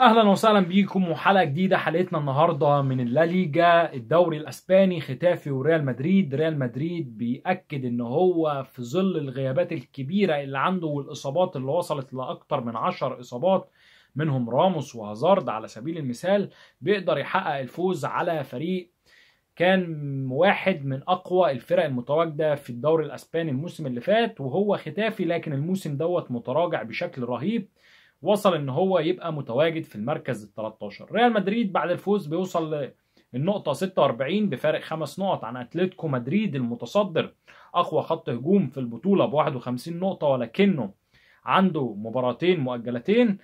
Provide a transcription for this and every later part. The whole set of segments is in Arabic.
أهلا وسهلا بيكم وحلقة جديدة حلقتنا النهارده من الليجا الدوري الأسباني ختافي وريال مدريد. ريال مدريد بيأكد إن هو في ظل الغيابات الكبيرة اللي عنده والإصابات اللي وصلت لأكتر من 10 إصابات منهم راموس وهازارد على سبيل المثال بيقدر يحقق الفوز على فريق كان واحد من أقوى الفرق المتواجدة في الدوري الأسباني الموسم اللي فات وهو ختافي لكن الموسم دوت متراجع بشكل رهيب. وصل إن هو يبقى متواجد في المركز ال 13 ريال مدريد بعد الفوز بيوصل للنقطة 46 بفارق خمس نقط عن أتلتيكو مدريد المتصدر. أقوى خط هجوم في البطولة ب 51 نقطة ولكنه عنده مباراتين مؤجلتين.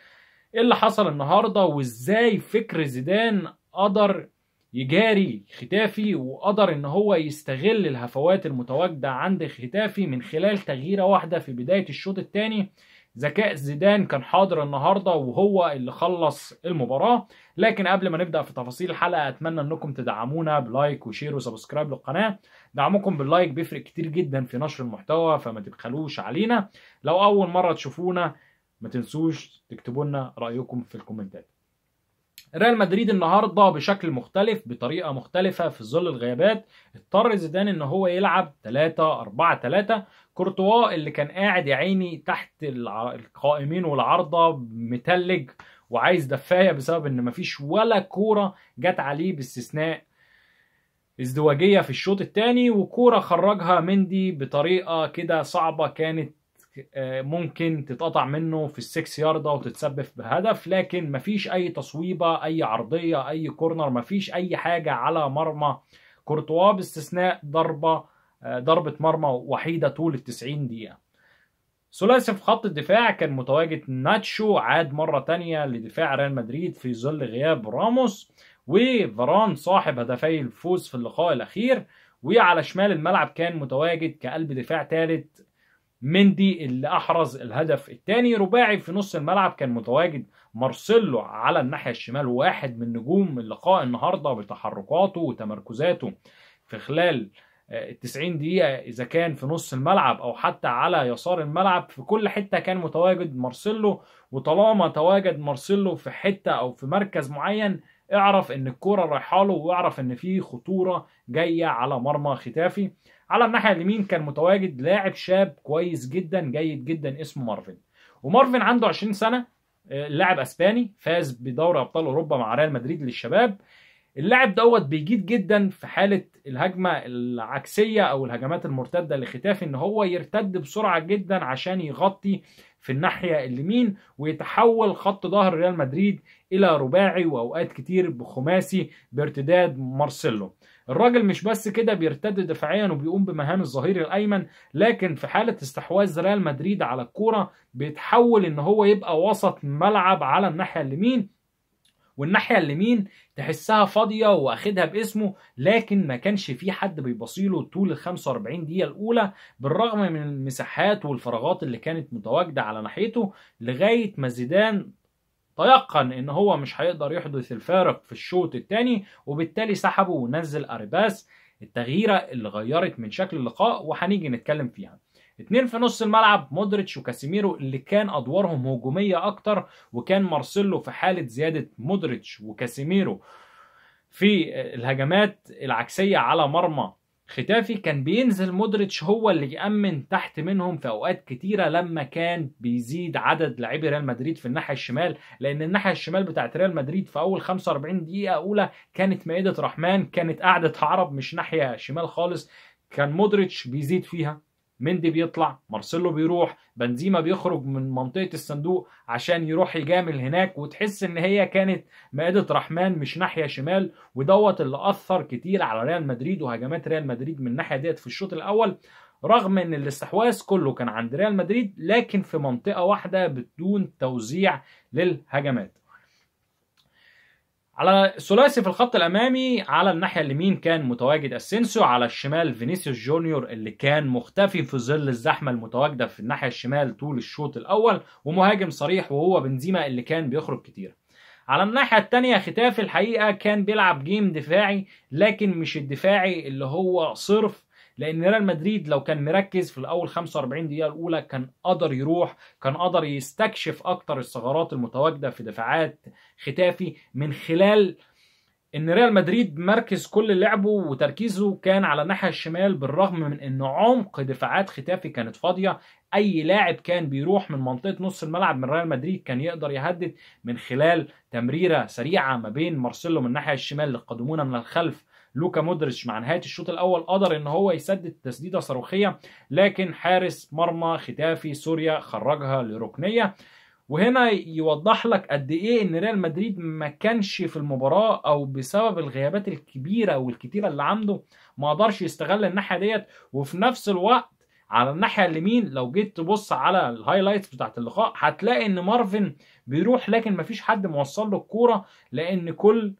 إيه اللي حصل النهارده؟ وإزاي فكر زيدان قدر يجاري ختافي وقدر إن هو يستغل الهفوات المتواجدة عند ختافي من خلال تغييرة واحدة في بداية الشوط الثاني؟ ذكاء زيدان كان حاضر النهارده وهو اللي خلص المباراة. لكن قبل ما نبدأ في تفاصيل الحلقة أتمنى إنكم تدعمونا ب like و share و subscribe للقناة. دعمكم بال like بيفرق كتير جدا في نشر المحتوى فما تبخلوش علينا. لو أول مرة تشوفونا ما تنسوش تكتبوا لنا رأيكم في الكومنتات. ريال مدريد النهارده بشكل مختلف بطريقة مختلفة في ظل الغيابات. اضطر زيدان إن هو يلعب 3 4 3 كورتوا اللي كان قاعد يا عيني تحت القائمين والعارضة متلج وعايز دفاية بسبب إن مفيش ولا كورة جت عليه باستثناء ازدواجية في الشوط الثاني وكورة خرجها مندي بطريقة كده صعبة كانت ممكن تتقطع منه في السكس ياردة وتتسبب بهدف لكن مفيش أي تصويبة أي عرضية أي كورنر مفيش أي حاجة على مرمى كورتوا باستثناء ضربة ضربة مرمى وحيدة طول التسعين دقيقة. ثلاثي في خط الدفاع كان متواجد ناتشو عاد مرة تانية لدفاع ريال مدريد في ظل غياب راموس وفران صاحب هدفي الفوز في اللقاء الأخير وعلى شمال الملعب كان متواجد كقلب دفاع ثالث مندي اللي أحرز الهدف الثاني. رباعي في نص الملعب كان متواجد مارسيلو على الناحية الشمال واحد من نجوم اللقاء النهارده بتحركاته وتمركزاته في خلال ال 90 دقيقة إذا كان في نص الملعب أو حتى على يسار الملعب. في كل حتة كان متواجد مارسيلو وطالما تواجد مارسيلو في حتة أو في مركز معين اعرف إن الكورة رايحة له واعرف إن في خطورة جاية على مرمى ختافي. على الناحية اليمين كان متواجد لاعب شاب كويس جدا جيد جدا اسمه مارفن. ومارفن عنده 20 سنة لاعب أسباني فاز بدوري أبطال أوروبا مع ريال مدريد للشباب. اللاعب دوت بيجيد جدا في حالة الهجمة العكسية أو الهجمات المرتدة لختافي إن هو يرتد بسرعة جدا عشان يغطي في الناحية اليمين ويتحول خط ظهر ريال مدريد إلى رباعي وأوقات كتير بخماسي بارتداد مارسيلو. الراجل مش بس كده بيرتد دفاعيا وبيقوم بمهام الظهير الأيمن لكن في حالة استحواذ ريال مدريد على الكورة بيتحول إن هو يبقى وسط ملعب على الناحية اليمين والناحية اليمين تحسها فاضية وأخدها باسمه لكن ما كانش في حد بيبصيله طول ال 45 دقيقة الأولى بالرغم من المساحات والفراغات اللي كانت متواجدة على ناحيته لغاية ما زيدان تيقن إن هو مش هيقدر يحدث الفارق في الشوط الثاني وبالتالي سحبه ونزل أريباس. التغييرة اللي غيرت من شكل اللقاء وهنيجي نتكلم فيها. اتنين في نص الملعب مودريتش وكاسيميرو اللي كان أدوارهم هجومية أكتر وكان مارسيلو في حالة زيادة مودريتش وكاسيميرو. في الهجمات العكسية على مرمى خيتافي كان بينزل مودريتش هو اللي يأمن تحت منهم في أوقات كتيرة لما كان بيزيد عدد لاعبي ريال مدريد في الناحية الشمال لأن الناحية الشمال بتاعت ريال مدريد في أول 45 دقيقة أولى كانت مائدة رحمن كانت قاعدة عرب مش ناحية شمال خالص كان مودريتش بيزيد فيها. مندي بيطلع مارسيلو بيروح بنزيما بيخرج من منطقة الصندوق عشان يروح يجامل هناك وتحس إن هي كانت مائدة رحمن مش ناحية شمال ودوت اللي أثر كتير على ريال مدريد وهجمات ريال مدريد من الناحية ديت في الشوط الأول. رغم إن الاستحواذ كله كان عند ريال مدريد لكن في منطقة واحدة بدون توزيع للهجمات. على الثلاثي في الخط الأمامي على الناحية اليمين كان متواجد أسينسيو على الشمال فينيسيوس جونيور اللي كان مختفي في ظل الزحمة المتواجدة في الناحية الشمال طول الشوط الأول ومهاجم صريح وهو بنزيما اللي كان بيخرج كتير. على الناحية الثانية ختافي الحقيقة كان بيلعب جيم دفاعي لكن مش الدفاعي اللي هو صرف لأن ريال مدريد لو كان مركز في الأول 45 دقيقة الاولى كان قدر يروح كان قدر يستكشف أكتر الثغرات المتواجدة في دفاعات ختافي. من خلال ان ريال مدريد مركز كل لعبه وتركيزه كان على الناحية الشمال بالرغم من ان عمق دفاعات ختافي كانت فاضية. اي لاعب كان بيروح من منطقة نص الملعب من ريال مدريد كان يقدر يهدد. من خلال تمريرة سريعة ما بين مارسيلو من الناحية الشمال للقادمون من الخلف لوكا مودريتش مع نهاية الشوط الأول قدر إن هو يسدد تسديدة صاروخية لكن حارس مرمى خيتافي سوريا خرجها لركنية. وهنا يوضح لك قد إيه إن ريال مدريد ما كانش في المباراة أو بسبب الغيابات الكبيرة والكتيرة اللي عنده ما قدرش يستغل الناحية ديت. وفي نفس الوقت على الناحية اليمين لو جيت تبص على ال highlights بتاعت اللقاء هتلاقي إن مارفن بيروح لكن مفيش حد موصل له الكورة لأن كل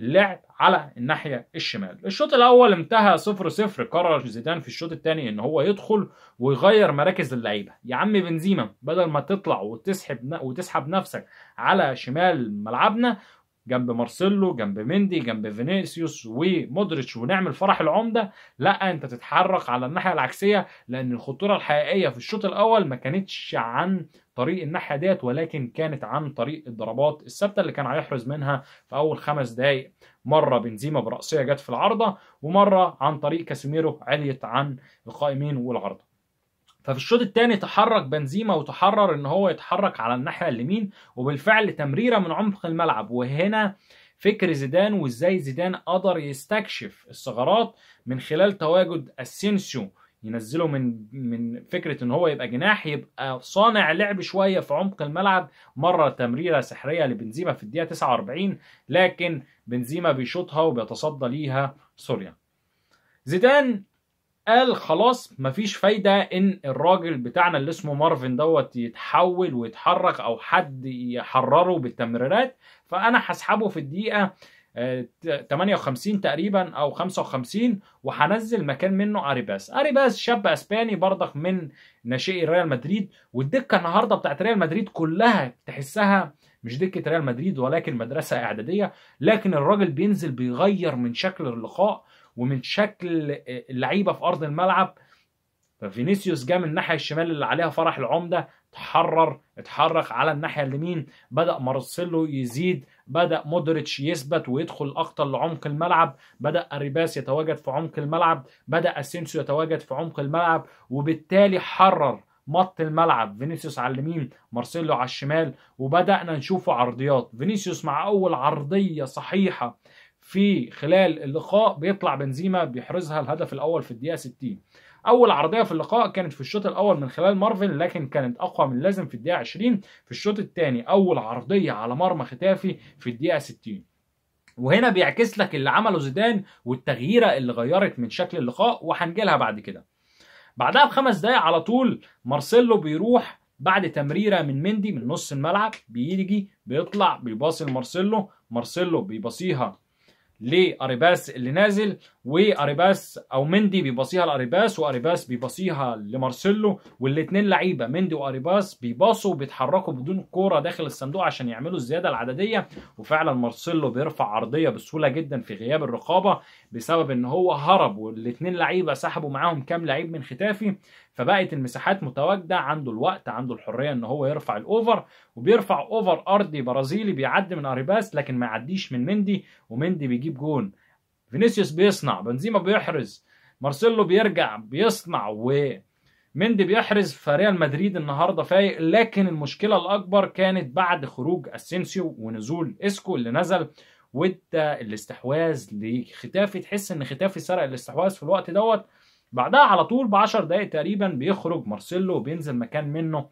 اللعب على الناحية الشمال. الشوط الأول انتهى 0 0 قرر زيدان في الشوط الثاني إن هو يدخل ويغير مراكز اللعيبة. يا عم بنزيما بدل ما تطلع وتسحب وتسحب نفسك على شمال ملعبنا جنب مارسيلو جنب مندي جنب فينيسيوس ومودريتش ونعمل فرح العمدة. لا انت تتحرك على الناحية العكسية لأن الخطورة الحقيقية في الشوط الأول ما كانتش عن طريق الناحية ديت ولكن كانت عن طريق الضربات الثابتة اللي كان هيحرز منها في أول خمس دقائق مرة بنزيما برأسية جت في العارضة ومرة عن طريق كاسيميرو عليت عن القائمين والعارضة. ففي الشوط الثاني تحرك بنزيما وتحرر إن هو يتحرك على الناحية اليمين وبالفعل تمريرة من عمق الملعب. وهنا فكر زيدان وإزاي زيدان قدر يستكشف الثغرات من خلال تواجد أسينسيو. ينزله من من فكرة إن هو يبقى جناح يبقى صانع لعب شوية في عمق الملعب. مرة تمريرة سحرية لبنزيما في الدقيقة 49 لكن بنزيما بيشوطها وبيتصدى ليها سوريا. زيدان قال خلاص مفيش فايدة إن الراجل بتاعنا اللي اسمه مارفن دوت يتحول ويتحرك أو حد يحرره بالتمريرات. فأنا هسحبه في الدقيقة 58 تقريبا أو 55 ونزل مكان منه أريباس. أريباس شاب أسباني برضك من ناشئي ريال مدريد والدكة النهارده بتاعت ريال مدريد كلها تحسها مش دكة ريال مدريد ولكن مدرسة إعدادية. لكن الراجل بينزل بيغير من شكل اللقاء ومن شكل اللعيبة في أرض الملعب ففينيسيوس جه من الناحية الشمال اللي عليها فرح العمدة تحرر اتحرك على الناحية اليمين بدأ مارسيلو يزيد بدأ مودريتش يثبت ويدخل أكتر لعمق الملعب بدأ أريباس يتواجد في عمق الملعب بدأ أسينسيو يتواجد في عمق الملعب وبالتالي حرر مط الملعب. فينيسيوس على اليمين مارسيلو على الشمال وبدأنا نشوف عرضيات. فينيسيوس مع أول عرضية صحيحة في خلال اللقاء بيطلع بنزيما بيحرزها الهدف الأول في الدقيقة 60 أول عرضية في اللقاء كانت في الشوط الأول من خلال مارفن لكن كانت أقوى من اللازم في الدقيقة 20 في الشوط الثاني أول عرضية على مرمى ختافي في الدقيقة 60 وهنا بيعكس لك اللي عمله زيدان والتغييرة اللي غيرت من شكل اللقاء وهنجي لها بعد كده. بعدها بخمس دقايق على طول مارسيلو بيروح بعد تمريرة من مندي من نص الملعب بيجي بيطلع بيباصي لمارسيلو. مارسيلو بيباصيها لأريباس اللي نازل وأريباس أو مندي بيباصيها لأريباس وأريباس بيباصيها لمارسيلو والاثنين لعيبة. مندي وأريباس بيباصوا وبيتحركوا بدون كورة داخل الصندوق عشان يعملوا الزيادة العددية. وفعلا مارسيلو بيرفع عرضية بسهولة جدا في غياب الرقابة بسبب إن هو هرب والاثنين لعيبة سحبوا معاهم كام لعيب من خيتافي. فبقت المساحات متواجدة عنده الوقت عنده الحرية إن هو يرفع ال over وبيرفع over أرضي برازيلي بيعدي من أريباس لكن ما يعديش من مندي ومندي بيجيب جون. فينيسيوس بيصنع بنزيما بيحرز مارسيلو بيرجع بيصنع ومندي بيحرز فريال مدريد النهارده فايق لكن المشكلة الأكبر كانت بعد خروج أسينسيو ونزول إسكو اللي نزل وادى الاستحواذ لختافي تحس إن ختافي سرق الاستحواذ في الوقت دوت. بعدها على طول ب 10 دقائق تقريبا بيخرج مارسيلو وبينزل مكان منه.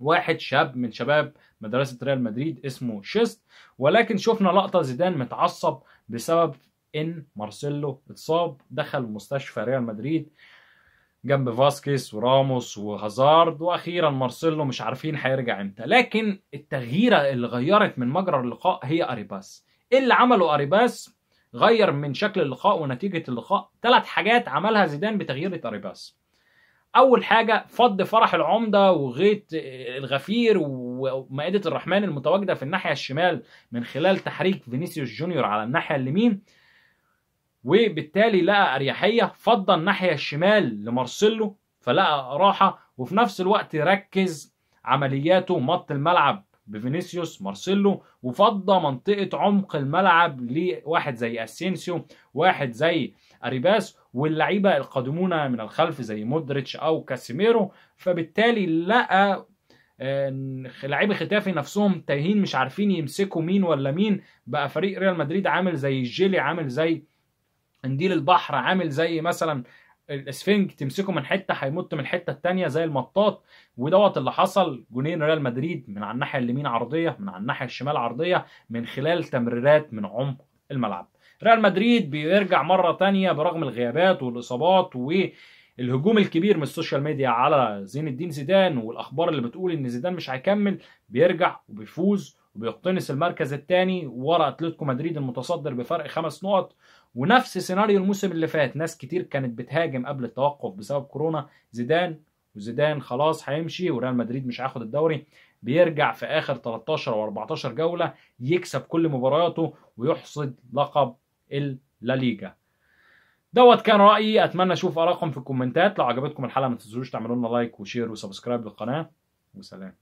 واحد شاب من شباب مدرسة ريال مدريد اسمه شيست. ولكن شفنا لقطة زيدان متعصب بسبب إن مارسيلو اتصاب دخل مستشفى ريال مدريد جنب فاسكيز وراموس وهازارد. وأخيرا مارسيلو مش عارفين هيرجع إمتى. لكن التغييرة اللي غيرت من مجرى اللقاء هي أريباس. إيه اللي عمله أريباس؟ غير من شكل اللقاء ونتيجة اللقاء. ثلاث حاجات عملها زيدان بتغيير اريباس أول حاجة فض فرح العمدة وغيط الغفير ومائدة الرحمن المتواجدة في الناحية الشمال من خلال تحريك فينيسيوس جونيور على الناحية اليمين وبالتالي لقى أريحية فضى الناحية الشمال لمارسيلو فلقى راحة وفي نفس الوقت ركز عملياته مط الملعب بفينيسيوس مارسيلو وفضى منطقة عمق الملعب لواحد زي أسينسيو واحد زي أريباس واللعيبة القادمون من الخلف زي مودريتش أو كاسيميرو. فبالتالي لقى لعيبة ختافي نفسهم تايهين مش عارفين يمسكوا مين ولا مين. بقى فريق ريال مدريد عامل زي الجيلي عامل زي قنديل البحر عامل زي مثلا الاسفنج تمسكه من حتة هيمط من الحته الثانية زي المطاط ودوت اللي حصل جونين ريال مدريد من على الناحية اليمين عرضية من على الناحية الشمال عرضية من خلال تمريرات من عمق الملعب. ريال مدريد بيرجع مرة تانية برغم الغيابات والإصابات والهجوم الكبير من ال social media على زين الدين زيدان والأخبار اللي بتقول إن زيدان مش هيكمل بيرجع وبيفوز وبيقتنص المركز الثاني ورا أتلتيكو مدريد المتصدر بفرق خمس نقط. ونفس سيناريو الموسم اللي فات. ناس كتير كانت بتهاجم قبل التوقف بسبب كورونا. زيدان وزيدان خلاص هيمشي وريال مدريد مش هياخد الدوري. بيرجع في آخر 13 أو 14 جولة يكسب كل مبارياته ويحصد لقب الليجا دوت كان رأيي. أتمنى أشوف آرائكم في الكومنتات. لو عجبتكم الحلقة ما تنسوش تعملوا لنا like و share و subscribe للقناة. وسلام.